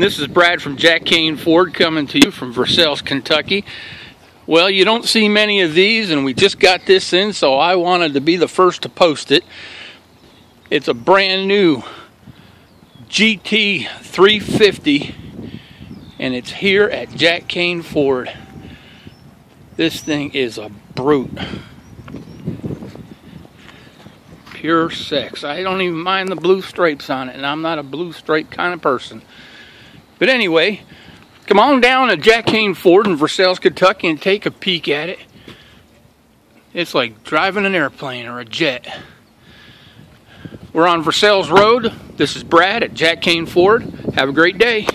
This is Brad from Jack Kain Ford coming to you from Versailles, Kentucky. Well, you don't see many of these, and we just got this in, so I wanted to be the first to post it. It's a brand new GT 350, and it's here at Jack Kain Ford. This thing is a brute. Pure sex. I don't even mind the blue stripes on it, and I'm not a blue stripe kind of person. But anyway, come on down to Jack Kain Ford in Versailles, Kentucky and take a peek at it. It's like driving an airplane or a jet. We're on Versailles Road. This is Brad at Jack Kain Ford. Have a great day.